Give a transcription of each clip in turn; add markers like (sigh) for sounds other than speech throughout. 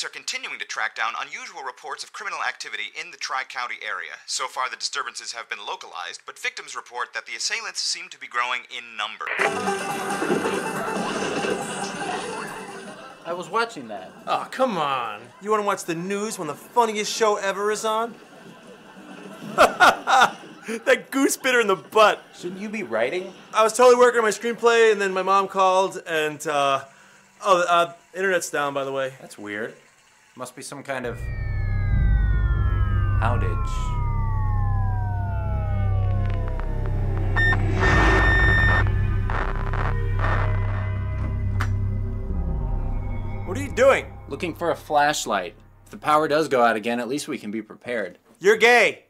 police are continuing to track down unusual reports of criminal activity in the Tri County area. So far, the disturbances have been localized, but victims report that the assailants seem to be growing in number. I was watching that. Oh, come on. You want to watch the news when the funniest show ever is on? (laughs) that goose bit her in the butt. Shouldn't you be writing? I was totally working on my screenplay, and then my mom called, and, uh, oh, uh, internet's down, by the way. That's weird. Must be some kind of outage. What are you doing? Looking for a flashlight. If the power does go out again, at least we can be prepared. You're gay.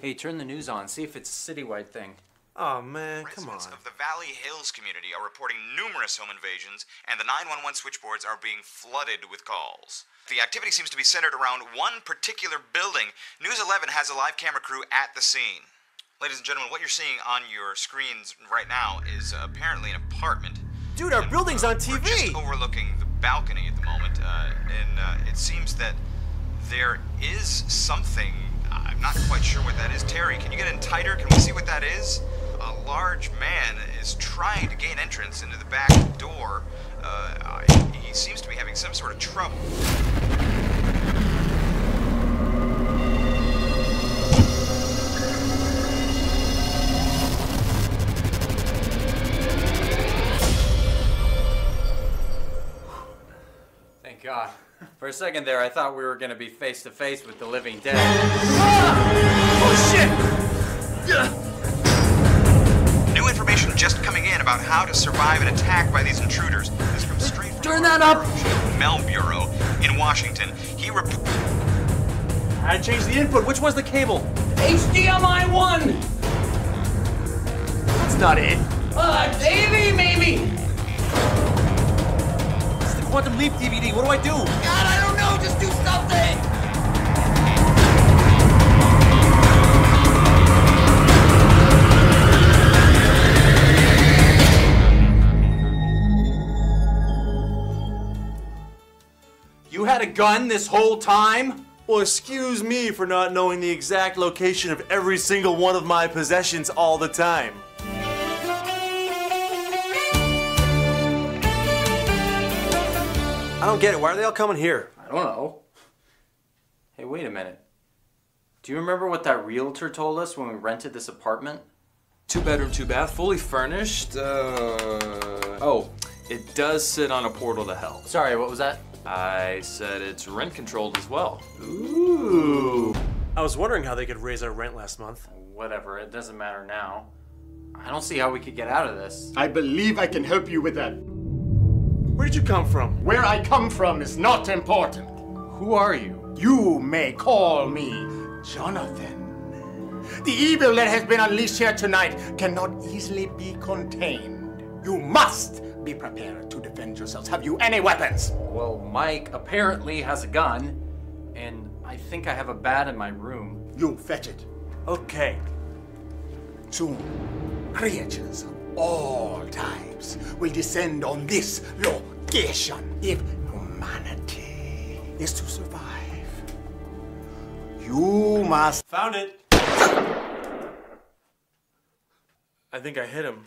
Hey, turn the news on. See if it's a citywide thing. Oh, man, come on. Residents of the Valley Hills community are reporting numerous home invasions, and the 911 switchboards are being flooded with calls. The activity seems to be centered around one particular building. News 11 has a live camera crew at the scene. Ladies and gentlemen, what you're seeing on your screens right now is uh, apparently an apartment. Dude, our building's on We're just TV. overlooking the balcony at the moment, uh, and uh, it seems that there is something. I'm not quite sure what that is. Terry, can you get in tighter? Can we see what that is? A large man is trying to gain entrance into the back door. Uh, he seems to be having some sort of trouble. Thank God. For a second there, I thought we were gonna be face to face with the living dead. New information just coming in about how to survive an attack by these intruders. This from straight from Turn that up! Mel Bureau in Washington. He rep- I changed the input. Which was the cable? HDMI 1! That's not it. Uh, AV maybe! It's the Quantum Leap DVD. What do I do? God, I don't know, just do You had a gun this whole time? Well, excuse me for not knowing the exact location of every single one of my possessions all the time. I don't get it. Why are they all coming here? I don't know. Hey, wait a minute. Do you remember what that realtor told us when we rented this apartment? Two bedroom, two bath, fully furnished. Uh, oh, it does sit on a portal to hell. Sorry, what was that? I said it's rent controlled as well. Ooh. I was wondering how they could raise our rent last month. Whatever, it doesn't matter now. I don't see how we could get out of this. I believe I can help you with that. Where did you come from? Where I come from is not important. Who are you? You may call me Jonathan. The evil that has been unleashed here tonight cannot easily be contained. You must be prepared to defend yourselves. Have you any weapons? Well, Mike apparently has a gun, and I think I have a bat in my room. You fetch it. Okay. Soon, creatures of all types will descend on this location if humanity is to survive. You must. Found it. I think I hit him.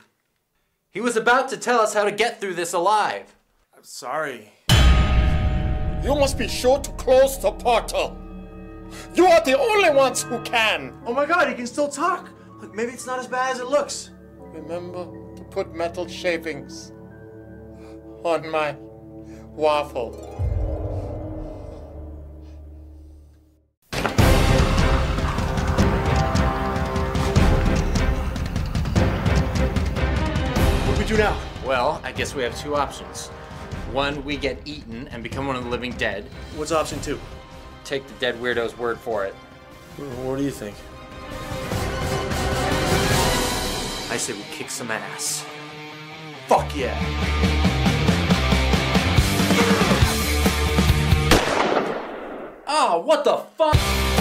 He was about to tell us how to get through this alive. I'm sorry. You must be sure to close the portal. You are the only ones who can. Oh my god, he can still talk. Look, maybe it's not as bad as it looks. Remember to put metal shavings on my waffle. We do now? Well, I guess we have two options. One, we get eaten and become one of the living dead. What's option two? Take the dead weirdo's word for it. What do you think? I say we kick some ass. Fuck yeah. Oh, what the fuck?